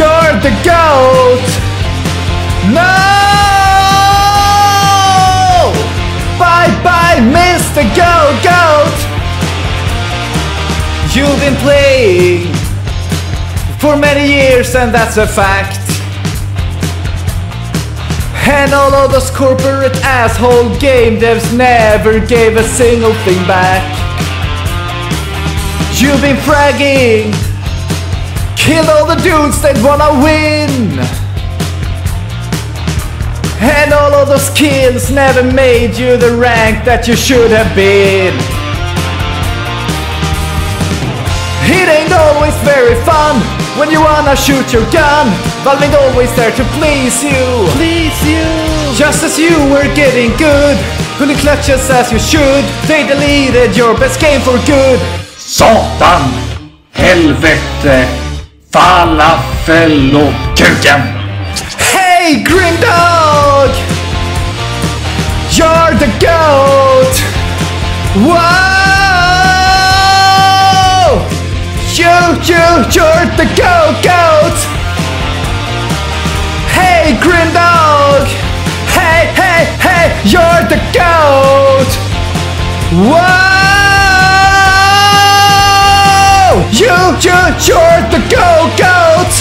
the goat! No! Bye bye, Mr. Go Goat! You've been playing for many years, and that's a fact. And all of those corporate asshole game devs never gave a single thing back. You've been fragging, killed all the dudes that wanna win. And all of those kills never made you the rank that you should have been. It ain't always very fun when you wanna shoot your gun. Valve ain't always there to please you. Please you! Just as you were getting good, pulling clutches as you should, they deleted your best game for good. Satan! Helvete! Falafel och kuken! Hey, Grimdawg! You're the goat! Whoa! You, you, you're the goat, goat! Hey, Grim You, you, you're the goat, goat!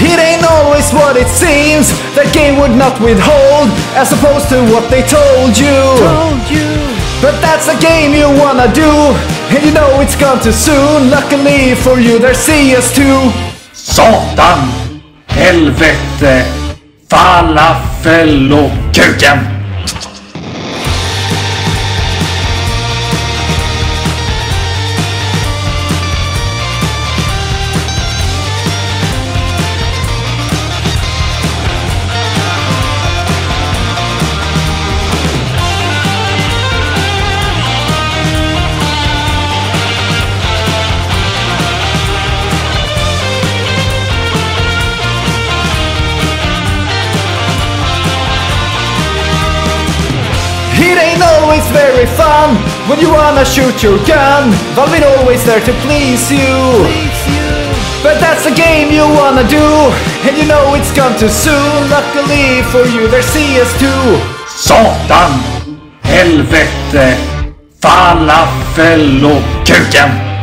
It ain't always what it seems. That game would not withhold, as opposed to what they told you. Told you! But that's the game you wanna do, and you know it's gone too soon. Luckily for you, there's CS2. Satan! Helvete! Falafel och kuken! Always very fun when you wanna shoot your gun. Valve ain't always there to please you. Please you! But that's the game you wanna do, and you know it's gone too soon. Luckily for you, there's CS2. Satan! Helvete! Falafel och kuken!